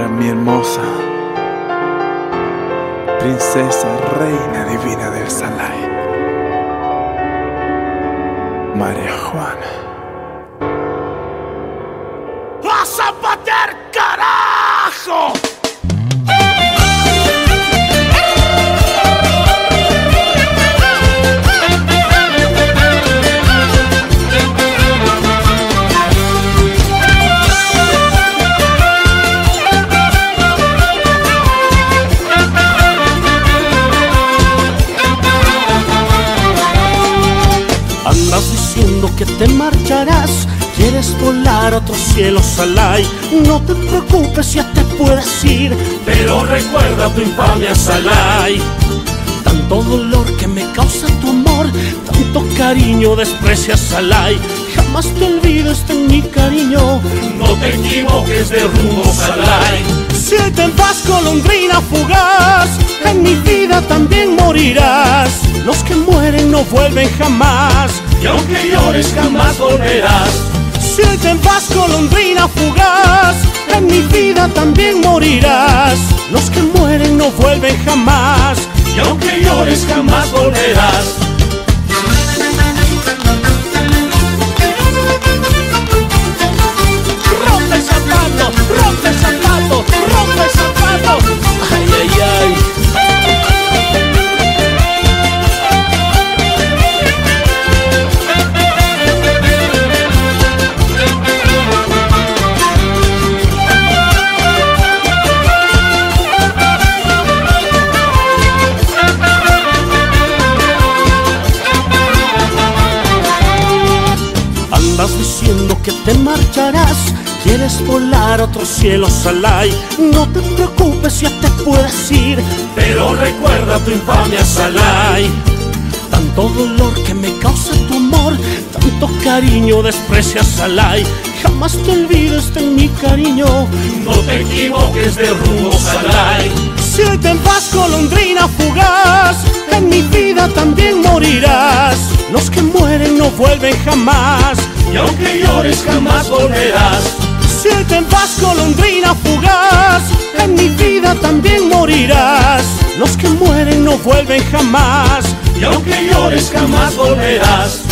mi hermosa princesa, reina divina del Salai, María Juana. ¡A zapatear, carajo! Diciendo que te marcharás, quieres volar a otros cielos alay. No te preocupes, ya te puedes ir, pero recuerda tu infamia Salai. Tanto dolor que me causa tu amor, tanto cariño desprecias Salai. Jamás te olvides de mi cariño, no te equivoques de rumbo Salai. Si te vas golondrina fugaz, en mi vida también morirás. Los que mueren no vuelven jamás, y aunque llores jamás volverás. Si te vas golondrina fugaz, en mi vida también morirás. Los que mueren no vuelven jamás, y aunque Andas diciendo que te marcharás, quieres volar a otros cielos alay. No te preocupes, ya te puedes ir, pero recuerda tu infamia Salai. Tanto dolor que me causa tu amor, tanto cariño desprecias Salai. Jamás te olvides de mi cariño, no te equivoques de rumbo Salai. Si te vas golondrina fugaz, en mi vida también morirás. Los que mueren no vuelven jamás, y aunque llores jamás volverás. Si te vas golondrina fugaz, en mi vida también morirás. Los que mueren no vuelven jamás, y aunque llores jamás volverás.